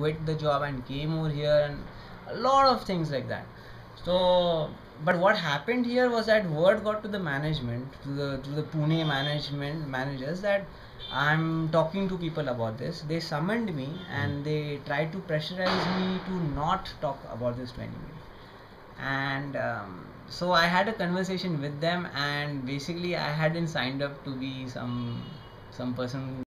quit the job and came over here and a lot of things like that. So but what happened here was that word got to the management to the to the pune management managers that i'm talking to people about this. They summoned me and hmm. they tried to pressurize me to not talk about this to anybody. And um, so i had a conversation with them and basically i hadn't signed up to be some some person